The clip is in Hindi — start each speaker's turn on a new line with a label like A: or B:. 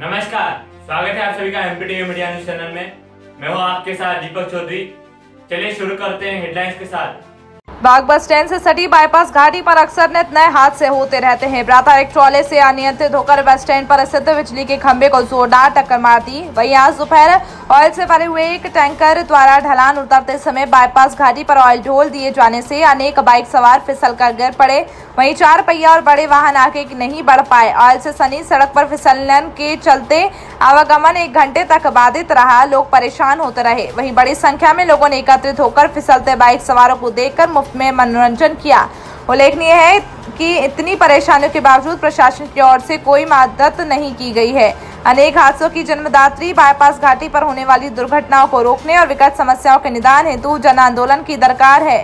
A: नमस्कार, स्वागत है आप सभी का एमपीटीवी मीडिया न्यूज़ चैनल में। मैं हूँ आपके साथ दीपक चौधरी। चलिए शुरू करते हैं हेडलाइंस के साथ।
B: बाग बस स्टैंड से सटी बाईपास घाटी पर अक्सर नित नए हादसे होते रहते हैं। प्रातः एक ट्रॉले से अनियंत्रित होकर बस स्टैंड पर स्थित बिजली के खंभे को जोरदार टक्कर मार दी। वहीं आज दोपहर ऑयल से भरे हुए एक टैंकर द्वारा ढलान उतरते समय बाईपास घाटी पर ऑयल ढोल दिए जाने से अनेक बाइक सवार फिसल कर गिर पड़े। वहीं चार पहिया और बड़े वाहन आगे नहीं बढ़ पाए। ऑयल से सनी सड़क पर फिसलन के चलते आवागमन एक घंटे तक बाधित रहा। लोग परेशान होते रहे। वहीं बड़ी संख्या में लोगों ने एकत्रित होकर फिसलते बाइक सवारों को देखकर मुफ़्त में मनोरंजन किया। उल्लेखनीय है कि इतनी परेशानियों के बावजूद प्रशासन की ओर से कोई मदद नहीं की गई है। अनेक हादसों की जन्मदात्री बायपास घाटी पर होने वाली दुर्घटनाओं को रोकने और विकट समस्याओं के निदान हेतु जन आंदोलन की दरकार है।